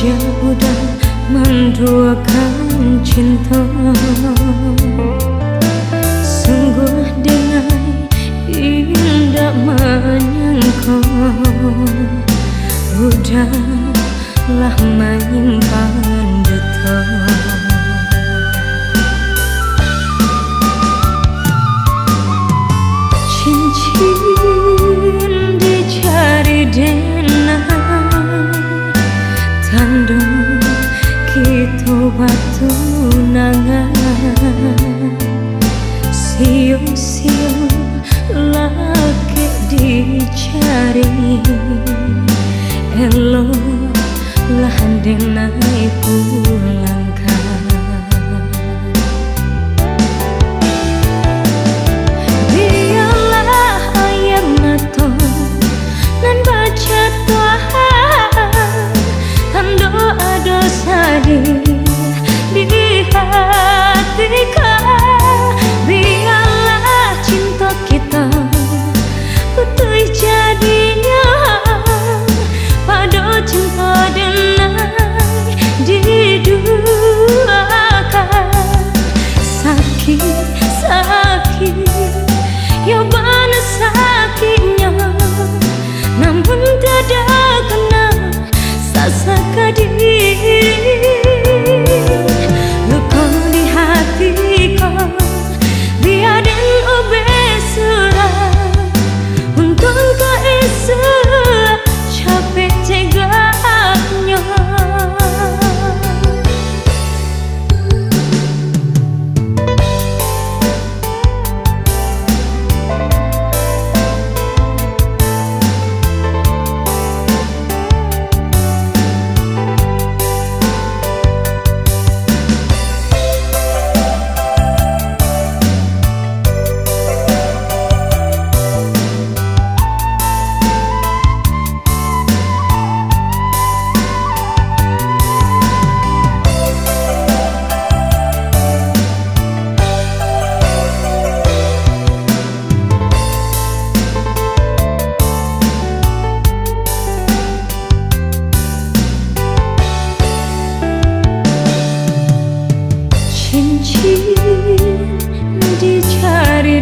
sudah menduakan cinta Sungguh dengai indah menyangka Udahlah menyimpan detah you. 的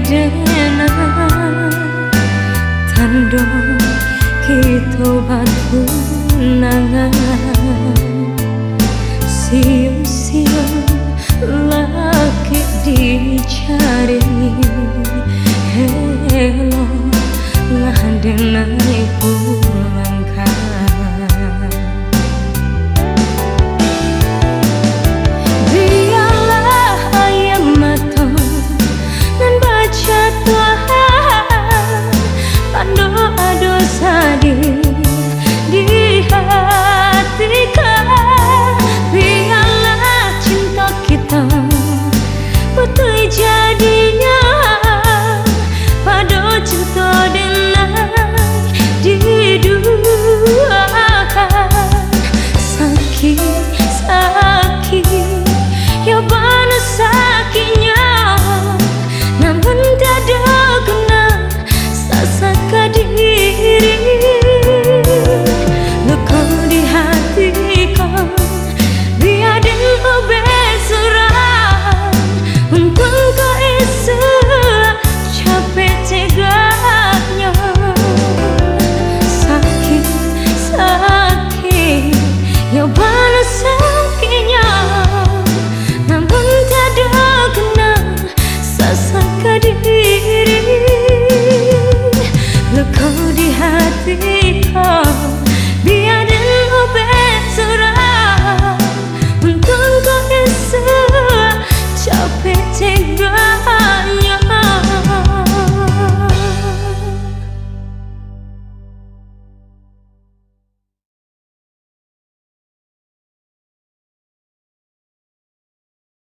언제나 단독 기도만 훈항한